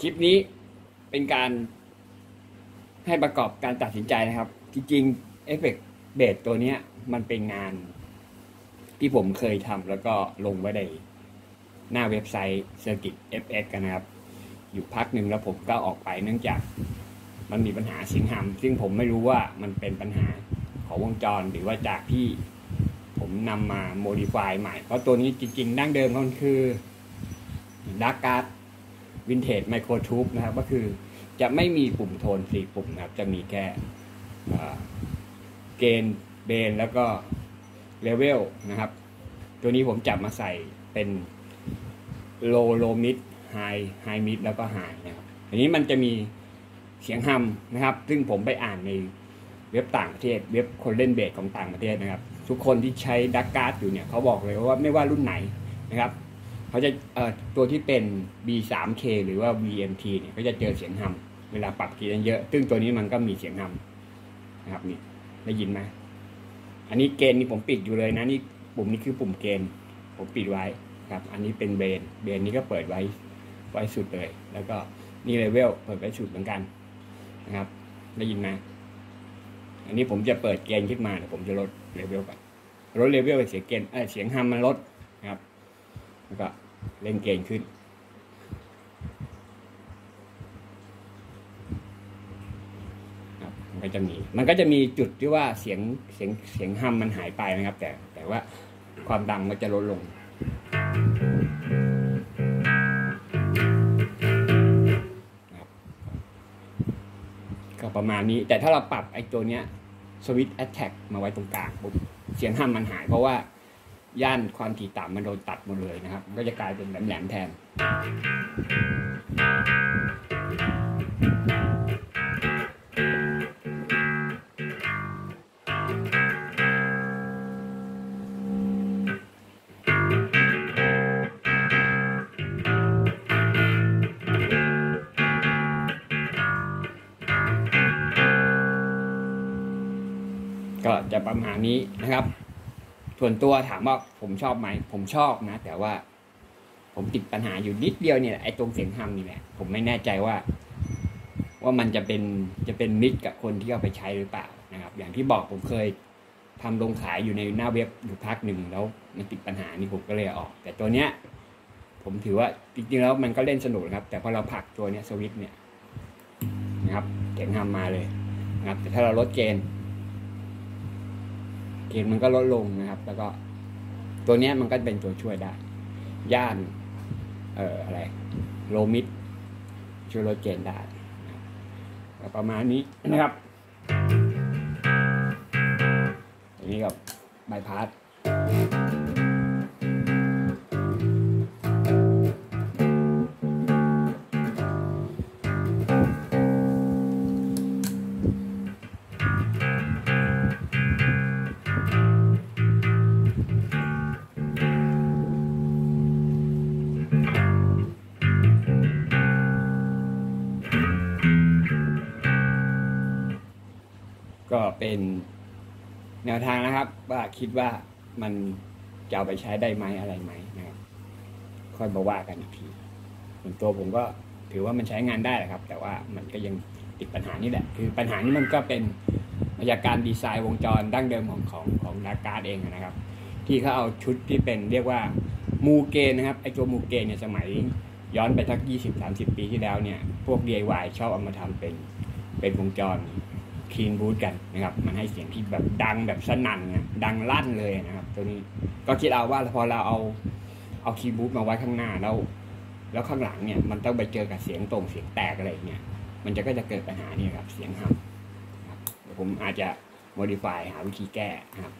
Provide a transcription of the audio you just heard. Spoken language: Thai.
คลิปนี้เป็นการให้ประกอบการตัดสินใจนะครับ จริงๆเอฟเฟกเบสตัวนี้มันเป็นงาน ที่ผมเคยทำแล้วก็ลงไว้ในหน้าเว็บไซต์ Circuit FX กันนะครับ อยู่พักหนึ่งแล้วผมก็ออกไปเนื่องจากมันมีปัญหาเสียง hum ซึ่งผมไม่รู้ว่ามันเป็นปัญหาของวงจรหรือว่าจากที่ผมนำมา modify ใหม่ เพราะตัวนี้จริงๆ ดั้งเดิมมันคือDarkglass Vintage Microtubes นะครับ ก็คือจะไม่มีปุ่มโทนสี่ปุ่มนะครับ จะมีแค่ gain blend แล้วก็ level นะครับ ตัวนี้ผมจับมาใส่เป็น low low mid high high mid แล้วก็ high นะครับอันนี้มันจะมีเสียง hum นะครับ ซึ่งผมไปอ่านในเว็บต่างประเทศ เว็บคนเล่นเบสของต่างประเทศนะครับ ทุกคนที่ใช้ Darkglass อยู่เนี่ยเขาบอกเลยว่าไม่ว่ารุ่นไหนนะครับ เขาจะเอ่อตัวที่เป็น B3K หรือว่า VMT เนี่ยก็จะเจอเสียงฮัมเวลาปรับกีย์เยอะซึ่งตัวนี้มันก็มีเสียงฮัมนะครับนี่ได้ยินไหมอันนี้เกณฑ์นี่ผมปิดอยู่เลยนะนี่ปุ่มนี้คือปุ่มเกณฑ์ผมปิดไว้ครับ อันนี้เป็นเบนเบนนี้ก็เปิดไว้ไว้สุดเลย แล้วก็นี่เลเวลเปิดไว้สุดเหมือนกันนะครับ ได้ยินไหมอันนี้ผมจะเปิดเกณฑ์ขึ้นมาเดี๋ยวผมจะลดเลเวลก่อนลดเลเวลเสียงเกณฑ์เออเสียงฮัมมันลด แล้วก็เล่นเกณฑ์ขึ้น ครับมันก็จะมี มันก็จะมีจุดที่ว่าเสียงเสียงเสียงฮัมมันหายไปนะครับ แต่แต่ว่าความดังมันจะลดลงก็ประมาณนี้ แต่ถ้าเราปรับไอ้ตัวเนี้ยสวิตช์แอตแทกมาไว้ตรงกลางปุ๊บเสียงห้ามมันหายเพราะว่า ย่านความถี่ต่ำมันโดนตัดหมดเลยนะครับ ก็จะกลายเป็นแหลมแทน ก็จะประมาณนี้นะครับ ส่วนตัวถามว่าผมชอบไหม ผมชอบนะ แต่ว่าผมติดปัญหาอยู่นิดเดียวเนี่ยไอ้ตรงเสียงฮัมนี่แหละ ผมไม่แน่ใจว่า ว่ามันจะเป็นจะเป็นมิตรกับคนที่เอาไปใช้หรือเปล่านะครับ อย่างที่บอกผมเคยทำลงขายอยู่ในหน้าเว็บอยู่พักหนึ่งแล้วมันติดปัญหานี่ผมก็เลยออก แต่ตัวเนี้ย ผมถือว่าจริงๆแล้วมันก็เล่นสนุกครับ แต่พอเราผักตัวเนี้ยสวิตช์เนี่ยนะครับเสียงฮัมมาเลยนะครับแต่ถ้าเราลดเกณฑ์ เกณฑ์มันก็ลดลงนะครับ แล้วก็ ตัวเนี้ยมันก็เป็นตัวช่วยได้ ย่าน เอ่ออะไร โลมิดชูโรเจนได้ประมาณนี้นะครับอันนี้กับใบพัด ก็เป็นแนวทางนะครับ ว่าคิดว่ามันจะเอาไปใช้ได้ไหมอะไรไหมนะครับ ค่อยมาว่ากันอีกทีส่วนตัวผมก็ถือว่ามันใช้งานได้แหละครับ แต่ว่ามันก็ยังติดปัญหานี่แหละ คือปัญหานี้มันก็เป็นมาจากการดีไซน์วงจรดั้งเดิมของของของดาการ์ดเองนะครับ ที่เขาเอาชุดที่เป็นเรียกว่ามูเกนนะครับไอตัวมูเกนเนี่ยสมัยย้อนไปทักยี่สิบสามสิบปีที่แล้วเนี่ย พวก DIY ชอบเอามาทำเป็นเป็นวงจร คีนบูทกันนะครับ มันให้เสียงที่แบบดังแบบสนั่นนะดังลั่นเลยนะครับ ตัวนี้ก็คิดเอาว่าพอเราเอาเอาคีนบูทมาไว้ข้างหน้าแล้ว แล้วข้างหลังเนี่ย มันต้องไปเจอกับเสียงตรงเสียงแตกอะไรเนี่ยมันจะก็จะเกิดปัญหานี่ครับเสียงหับครับผมอาจจะ modify หาวิธีแก้นะครับ